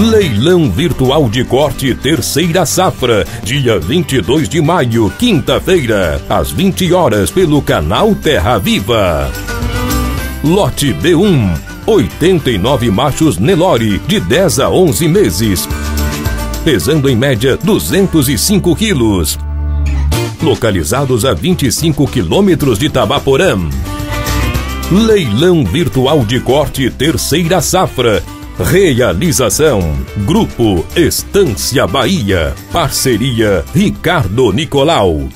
Leilão virtual de corte terceira safra, dia 22 de maio, quinta-feira, às 20 horas pelo canal Terra Viva. Lote B1, 89 machos Nelore de 10 a 11 meses, pesando em média 205 quilos. Localizados a 25 quilômetros de Tabaporã. Leilão virtual de corte terceira safra Realização: Grupo Estância Bahia. Parceria Ricardo Nicolau.